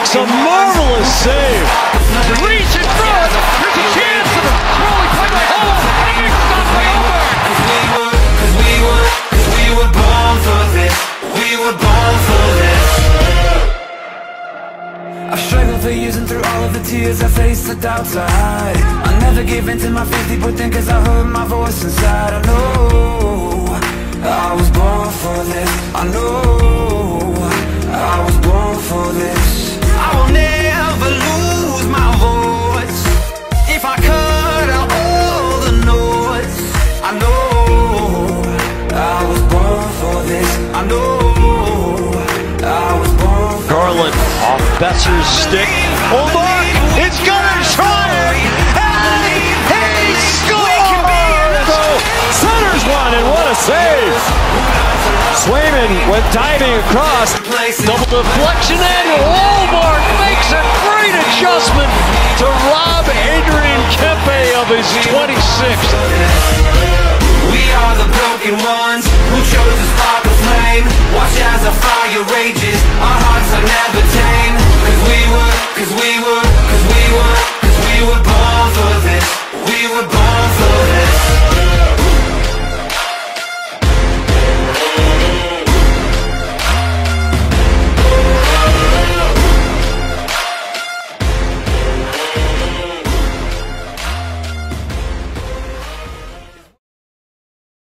makes a marvelous save. Reach in front. Here's a chance for the rolling play by Hall. Big stop by Ullmark. Cause we were, cause we were, cause we were born for this We were born for this I've struggled for years and through all of the tears I faced the doubts I hide I never gave in to my fears deep within cause I heard my voice inside I know I was born for this I know Besser's stick. Ullmark, it's gonna try it, and he scores! Centers one, and what a save! Swayman went diving across, double deflection, and Ullmark makes a great adjustment to rob Adrian Kempe of his 26th.